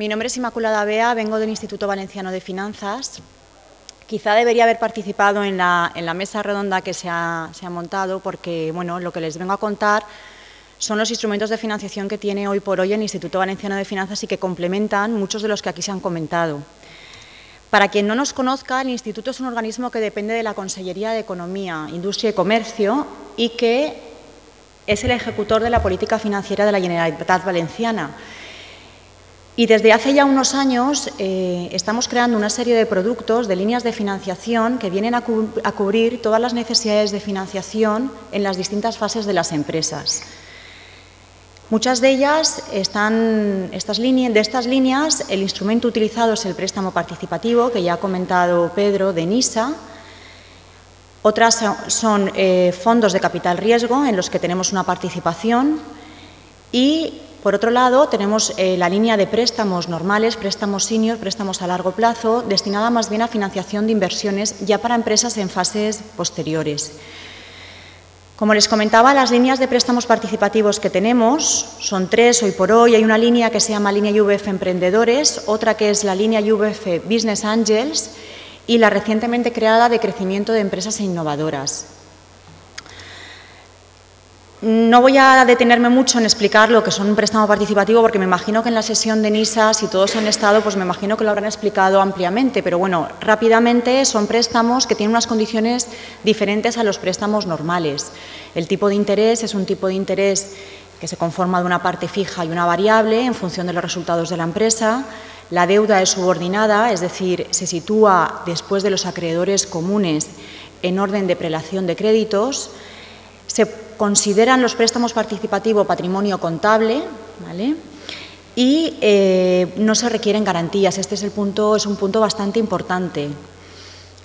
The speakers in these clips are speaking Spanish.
Mi nombre es Inmaculada Bea, vengo del Instituto Valenciano de Finanzas. Quizá debería haber participado en la, mesa redonda que se ha, montado porque bueno, lo que les vengo a contar son los instrumentos de financiación que tiene hoy por hoy el Instituto Valenciano de Finanzas y que complementan muchos de los que aquí se han comentado. Para quien no nos conozca, el Instituto es un organismo que depende de la Consellería de Economía, Industria y Comercio y que es el ejecutor de la política financiera de la Generalitat Valenciana. Y desde hace ya unos años eh, estamos creando una serie de productos, de líneas de financiación que vienen a, cubrir todas las necesidades de financiación en las distintas fases de las empresas. Muchas de ellas están, estas líneas, de estas líneas, el instrumento utilizado es el préstamo participativo, que ya ha comentado Pedro, de NISA. Otras son eh, fondos de capital riesgo, en los que tenemos una participación. Y por otro lado, tenemos eh, la línea de préstamos normales, préstamos senior, préstamos a largo plazo, destinada más bien a financiación de inversiones ya para empresas en fases posteriores. Como les comentaba, las líneas de préstamos participativos que tenemos son tres hoy por hoy. Hay una línea que se llama línea UBF Emprendedores, otra que es la línea UBF Business Angels y la recientemente creada de crecimiento de empresas innovadoras. No voy a detenerme mucho en explicar lo que son un préstamo participativo porque me imagino que en la sesión de NISA, si todos han estado, pues me imagino que lo habrán explicado ampliamente, pero bueno, rápidamente son préstamos que tienen unas condiciones diferentes a los préstamos normales. El tipo de interés es un tipo de interés que se conforma de una parte fija y una variable en función de los resultados de la empresa. La deuda es subordinada, es decir, se sitúa después de los acreedores comunes en orden de prelación de créditos. Se consideran los préstamos participativo patrimonio contable y eh, no se requieren garantías. Este es, el punto, es un punto bastante importante.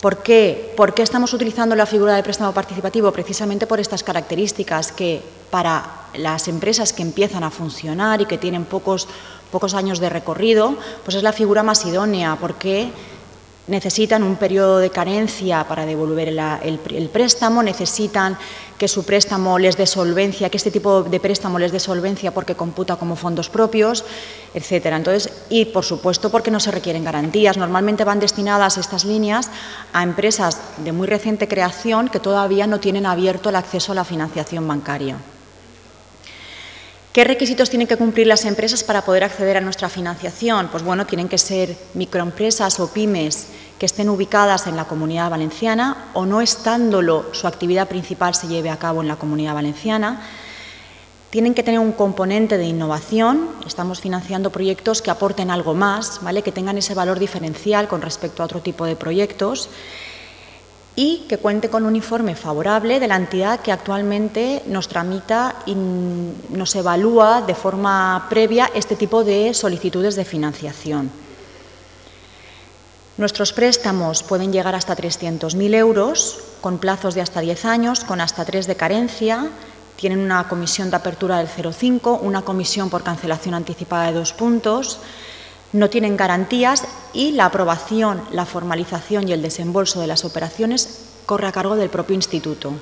¿Por qué? ¿Por qué estamos utilizando la figura de préstamo participativo? Precisamente por estas características que para las empresas que empiezan a funcionar y que tienen pocos, pocos años de recorrido, pues es la figura más idónea, porque necesitan un periodo de carencia para devolver el, préstamo, necesitan que su préstamo les dé solvencia, que este tipo de préstamo les dé solvencia porque computa como fondos propios, etcétera. Entonces, y por supuesto porque no se requieren garantías. Normalmente van destinadas estas líneas a empresas de muy reciente creación que todavía no tienen abierto el acceso a la financiación bancaria. ¿Qué requisitos tienen que cumplir las empresas para poder acceder a nuestra financiación? Pues bueno, tienen que ser microempresas o pymes que estén ubicadas en la comunidad valenciana o no estándolo su actividad principal se lleve a cabo en la comunidad valenciana. Tienen que tener un componente de innovación, estamos financiando proyectos que aporten algo más, ¿vale? que tengan ese valor diferencial con respecto a otro tipo de proyectos y que cuente con un informe favorable de la entidad que actualmente nos tramita y nos evalúa de forma previa este tipo de solicitudes de financiación. Nuestros préstamos pueden llegar hasta 300.000 euros, con plazos de hasta 10 años, con hasta 3 de carencia, tienen una comisión de apertura del 0,5, una comisión por cancelación anticipada de dos puntos, no tienen garantías y la aprobación, la formalización y el desembolso de las operaciones corre a cargo del propio instituto.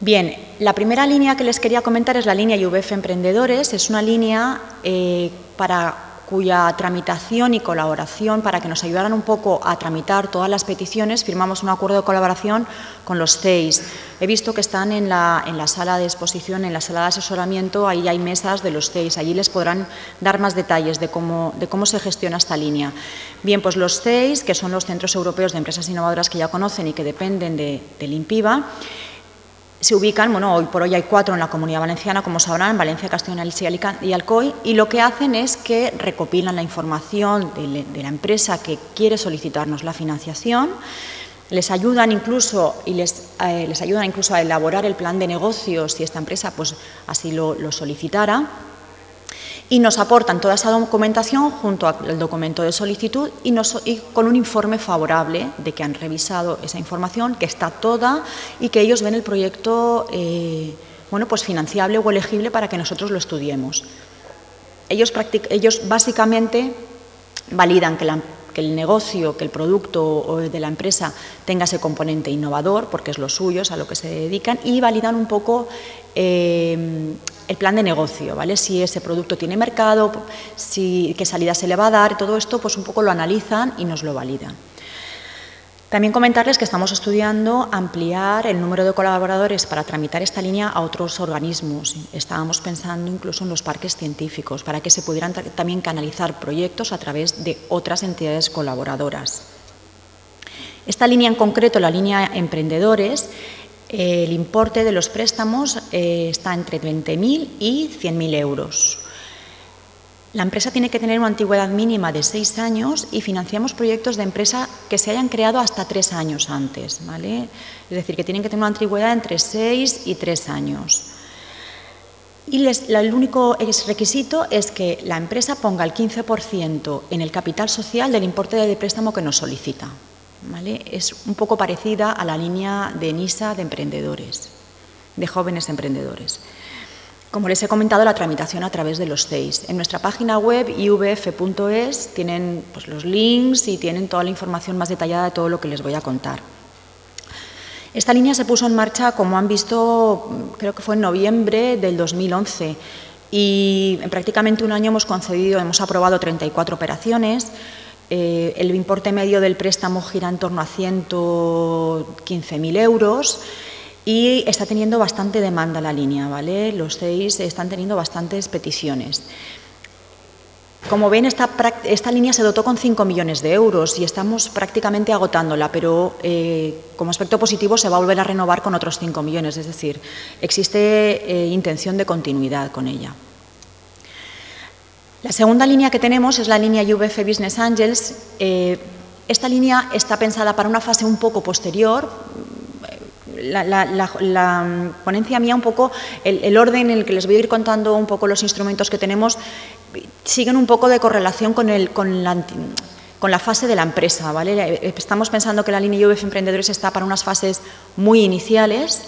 Bien, la primera línea que les quería comentar es la línea IVF Emprendedores. Es una línea eh, para cuya tramitación y colaboración, para que nos ayudaran un poco a tramitar todas las peticiones, firmamos un acuerdo de colaboración con los CEIS. He visto que están en la, en la sala de exposición, en la sala de asesoramiento, ahí hay mesas de los CEIS, allí les podrán dar más detalles de cómo, de cómo se gestiona esta línea. Bien, pues los CEIS, que son los Centros Europeos de Empresas Innovadoras que ya conocen y que dependen de, del se ubican, bueno, hoy por hoy hay cuatro en la Comunidad Valenciana, como sabrán, en Valencia, Castellón y Alcoy, y lo que hacen es que recopilan la información de, la empresa que quiere solicitarnos la financiación, les ayudan incluso y les, eh, les ayudan incluso a elaborar el plan de negocios si esta empresa pues así lo solicitara y nos aportan toda esa documentación junto al documento de solicitud y, con un informe favorable de que han revisado esa información, que está toda y que ellos ven el proyecto eh, bueno, pues financiable o elegible para que nosotros lo estudiemos. Ellos, ellos básicamente validan que, el negocio, que el producto de la empresa tenga ese componente innovador, porque es lo suyo, a lo que se dedican, y validan un poco eh, el plan de negocio, ¿vale? Si ese producto tiene mercado, si, qué salida se le va a dar, todo esto pues un poco lo analizan y nos lo validan. También comentarles que estamos estudiando ampliar el número de colaboradores para tramitar esta línea a otros organismos. Estábamos pensando incluso en los parques científicos, para que se pudieran también canalizar proyectos a través de otras entidades colaboradoras. Esta línea en concreto, la línea emprendedores, el importe de los préstamos eh, está entre 20.000 y 100.000 euros. La empresa tiene que tener una antigüedad mínima de seis años y financiamos proyectos de empresa que se hayan creado hasta tres años antes. ¿vale? Es decir, que tienen que tener una antigüedad entre seis y tres años. Y el único requisito es que la empresa ponga el 15% en el capital social del importe de préstamo que nos solicita. Es un poco parecida a la línea de NISA de emprendedores, de jóvenes emprendedores. Como les he comentado, la tramitación a través de los CEIS. En nuestra página web ivf.es tienen pues, los links y tienen toda la información más detallada de todo lo que les voy a contar. Esta línea se puso en marcha, como han visto, creo que fue en noviembre del 2011 y en prácticamente un año hemos concedido, hemos aprobado 34 operaciones, eh, el importe medio del préstamo gira en torno a 115.000 euros y está teniendo bastante demanda la línea, ¿vale? Los seis están teniendo bastantes peticiones. Como ven, esta, línea se dotó con 5 millones de euros y estamos prácticamente agotándola, pero eh, como aspecto positivo se va a volver a renovar con otros 5 millones, es decir, existe eh, intención de continuidad con ella. La segunda línea que tenemos es la línea UBF Business Angels. Eh, esta línea está pensada para una fase un poco posterior. La, ponencia mía, un poco, el, orden en el que les voy a ir contando un poco los instrumentos que tenemos, siguen un poco de correlación con, el, con la con la fase de la empresa. ¿vale? Estamos pensando que la línea UBF Emprendedores está para unas fases muy iniciales,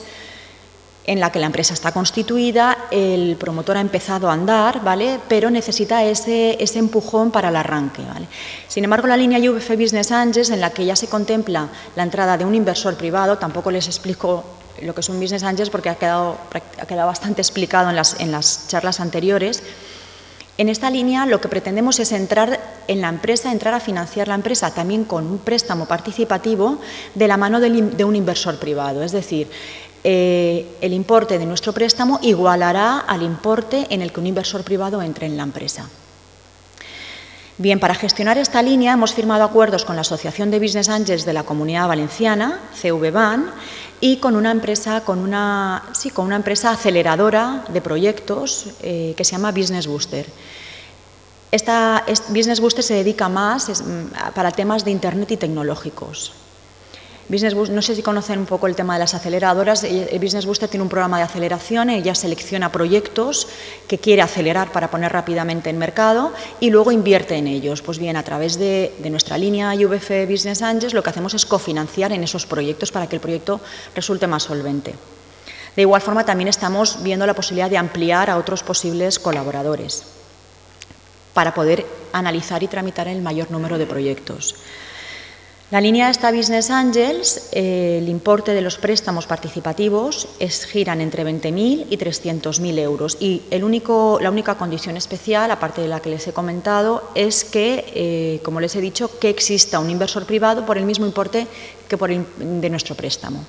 en la que la empresa está constituida, el promotor ha empezado a andar, ¿vale? pero necesita ese, ese empujón para el arranque. ¿vale? Sin embargo, la línea UBF Business Angels, en la que ya se contempla la entrada de un inversor privado, tampoco les explico lo que es un Business Angels porque ha quedado, ha quedado bastante explicado en las, en las charlas anteriores, en esta línea lo que pretendemos es entrar en la empresa, entrar a financiar la empresa también con un préstamo participativo de la mano de un inversor privado. Es decir, eh, el importe de nuestro préstamo igualará al importe en el que un inversor privado entre en la empresa. Bien, para gestionar esta línea hemos firmado acuerdos con la Asociación de Business Angels de la Comunidad Valenciana, CVBAN, y con una empresa, con una, sí, con una empresa aceleradora de proyectos eh, que se llama Business Booster. Esta Business Booster se dedica más mm, para temas de Internet y tecnológicos. Business no sé si conocen un poco el tema de las aceleradoras. Eh, eh, Business Booster tiene un programa de aceleración, ella selecciona proyectos que quiere acelerar para poner rápidamente en mercado y luego invierte en ellos. Pues bien, a través de, nuestra línea UBF Business Angels lo que hacemos es cofinanciar en esos proyectos para que el proyecto resulte más solvente. De igual forma, también estamos viendo la posibilidad de ampliar a otros posibles colaboradores para poder analizar y tramitar el mayor número de proyectos. La línea esta Business Angels, eh, el importe de los préstamos participativos es, giran entre 20.000 y 300.000 euros y el único, la única condición especial, aparte de la que les he comentado, es que, eh, como les he dicho, que exista un inversor privado por el mismo importe que por de nuestro préstamo.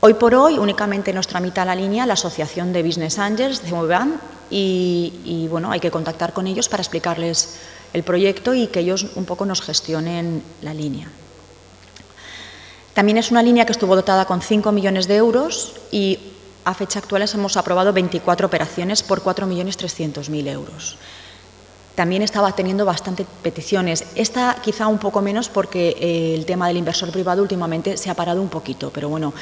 Hoy por hoy únicamente nos tramita la línea la Asociación de Business Angels de MOVAN y, y bueno, hay que contactar con ellos para explicarles el proyecto y que ellos un poco nos gestionen la línea. También es una línea que estuvo dotada con 5 millones de euros y a fecha actual hemos aprobado 24 operaciones por 4.300.000 euros. También estaba teniendo bastantes peticiones. Esta quizá un poco menos porque eh, el tema del inversor privado últimamente se ha parado un poquito, pero bueno,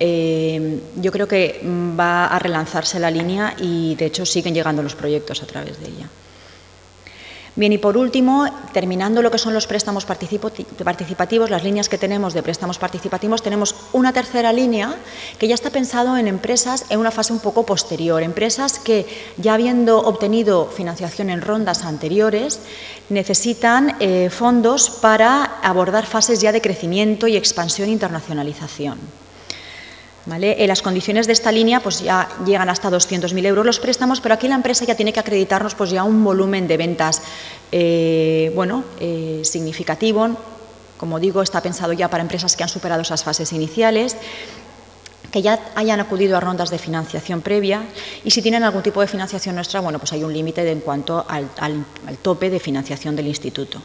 eh, yo creo que va a relanzarse la línea y de hecho siguen llegando los proyectos a través de ella. Bien, y por último, terminando lo que son los préstamos participativos, las líneas que tenemos de préstamos participativos, tenemos una tercera línea que ya está pensado en empresas en una fase un poco posterior, empresas que ya habiendo obtenido financiación en rondas anteriores, necesitan eh, fondos para abordar fases ya de crecimiento y expansión e internacionalización. ¿Vale? En las condiciones de esta línea pues ya llegan hasta 200.000 euros los préstamos, pero aquí la empresa ya tiene que acreditarnos pues ya un volumen de ventas eh, bueno, eh, significativo. Como digo, está pensado ya para empresas que han superado esas fases iniciales que ya hayan acudido a rondas de financiación previa y si tienen algún tipo de financiación nuestra, bueno, pues hay un límite en cuanto al, tope de financiación del instituto.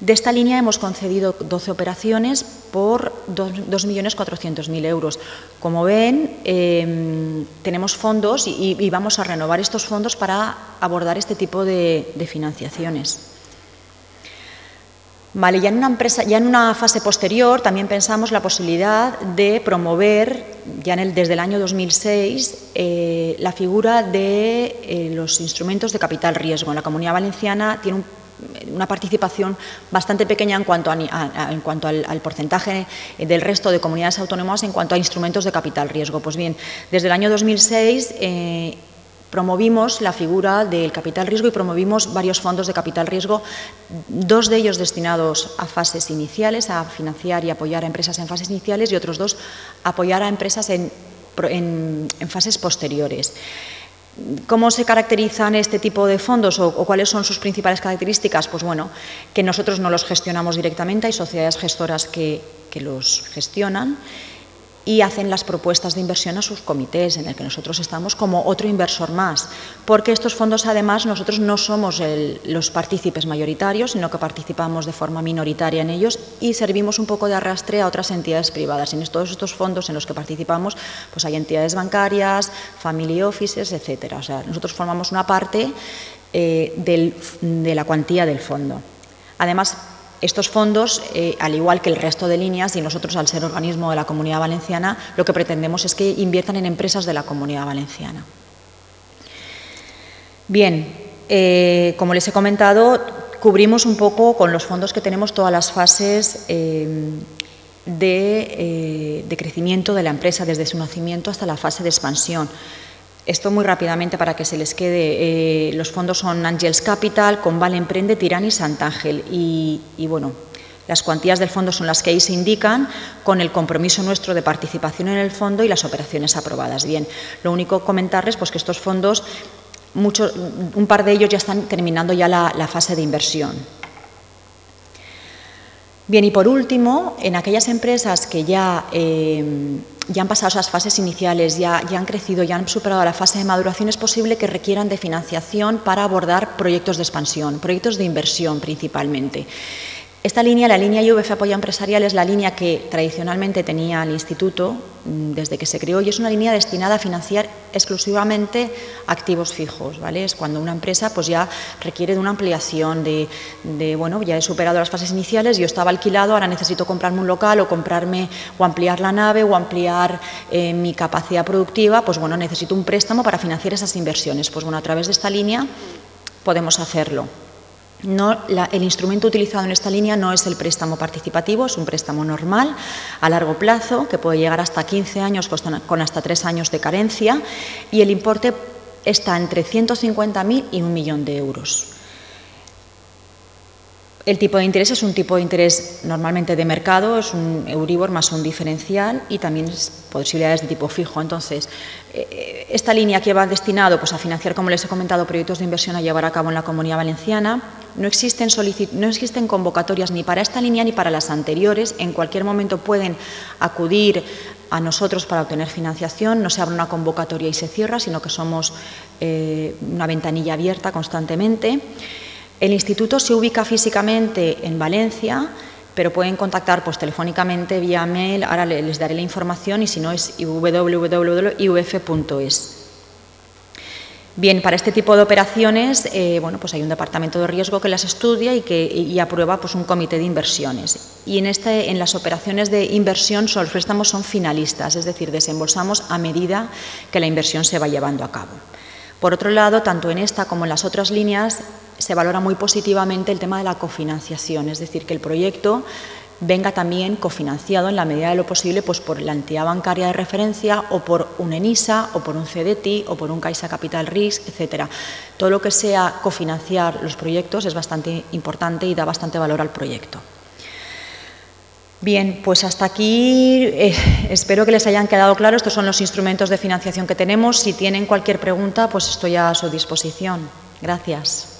De esta línea hemos concedido 12 operaciones por 2.400.000 euros. Como ven, em, tenemos fondos y, vamos a renovar estos fondos para abordar este tipo de financiaciones. Vale, ya en una empresa, ya en una fase posterior también pensamos la posibilidad de promover, ya en el, desde el año 2006, eh, la figura de eh, los instrumentos de capital riesgo. En la Comunidad Valenciana tiene una participación bastante pequeña en cuanto, en cuanto al, porcentaje del resto de comunidades autónomas en cuanto a instrumentos de capital riesgo. Pues bien, desde el año 2006 promovimos la figura del capital riesgo y promovimos varios fondos de capital riesgo, dos de ellos destinados a fases iniciales, a financiar y apoyar a empresas en fases iniciales y otros dos a apoyar a empresas en, fases posteriores. ¿Cómo se caracterizan este tipo de fondos o, cuáles son sus principales características? Pues bueno, que nosotros no los gestionamos directamente, hay sociedades gestoras que, que los gestionan y hacen las propuestas de inversión a sus comités, en el que nosotros estamos como otro inversor más, porque estos fondos además nosotros no somos los partícipes mayoritarios, sino que participamos de forma minoritaria en ellos y servimos un poco de arrastre a otras entidades privadas. En todos estos fondos en los que participamos, pues hay entidades bancarias, family offices, etcétera. O sea, nosotros formamos una parte eh, de la cuantía del fondo. Además, estos fondos, eh, al igual que el resto de líneas, y nosotros al ser organismo de la Comunidad Valenciana, lo que pretendemos es que inviertan en empresas de la Comunidad Valenciana. Bien, eh, como les he comentado, cubrimos un poco con los fondos que tenemos todas las fases eh, de, de crecimiento de la empresa, desde su nacimiento hasta la fase de expansión. Esto muy rápidamente para que se les quede. Eh, los fondos son Angels Capital, Conval Emprende, Tirán y Santángel. Y, bueno, las cuantías del fondo son las que ahí se indican, con el compromiso nuestro de participación en el fondo y las operaciones aprobadas. Bien, lo único comentarles pues que estos fondos, mucho, un par de ellos ya están terminando ya la, fase de inversión. Bien, y por último, en aquellas empresas que ya eh, ya han pasado esas fases iniciales, ya, ya, han crecido, ya han superado la fase de maduración, es posible que requieran de financiación para abordar proyectos de expansión, proyectos de inversión principalmente. Esta línea, la línea IVF Apoyo Empresarial, es la línea que tradicionalmente tenía el Instituto mm, desde que se creó y es una línea destinada a financiar exclusivamente activos fijos. ¿vale? Es cuando una empresa pues, ya requiere de una ampliación, de, bueno, ya he superado las fases iniciales, yo estaba alquilado, ahora necesito comprarme un local o comprarme o ampliar la nave o ampliar eh, mi capacidad productiva, pues bueno, necesito un préstamo para financiar esas inversiones. Pues bueno, a través de esta línea podemos hacerlo. No, el instrumento utilizado en esta línea no es el préstamo participativo, es un préstamo normal a largo plazo que puede llegar hasta 15 años con hasta 3 años de carencia y el importe está entre 150.000 y un millón de euros. El tipo de interés es un tipo de interés normalmente de mercado, es un Euribor más un diferencial y también es posibilidades de tipo fijo. Entonces, eh, esta línea que va destinado pues, a financiar, como les he comentado, proyectos de inversión a llevar a cabo en la Comunidad Valenciana, no existen, no existen convocatorias ni para esta línea ni para las anteriores. En cualquier momento pueden acudir a nosotros para obtener financiación. No se abre una convocatoria y se cierra, sino que somos eh, una ventanilla abierta constantemente. El instituto se ubica físicamente en Valencia, pero pueden contactar pues, telefónicamente vía mail, ahora les daré la información y si no es www.iuf.es. Bien, para este tipo de operaciones eh, bueno, pues hay un departamento de riesgo que las estudia y que aprueba pues, un comité de inversiones. Y en, este, en las operaciones de inversión los préstamos son finalistas, es decir, desembolsamos a medida que la inversión se va llevando a cabo. Por otro lado, tanto en esta como en las otras líneas se valora muy positivamente el tema de la cofinanciación, es decir, que el proyecto venga también cofinanciado en la medida de lo posible pues por la entidad bancaria de referencia o por un ENISA o por un CDT o por un Caixa Capital Risk, etcétera. Todo lo que sea cofinanciar los proyectos es bastante importante y da bastante valor al proyecto. Bien, pues hasta aquí eh, espero que les hayan quedado claros. Estos son los instrumentos de financiación que tenemos. Si tienen cualquier pregunta, pues estoy a su disposición. Gracias.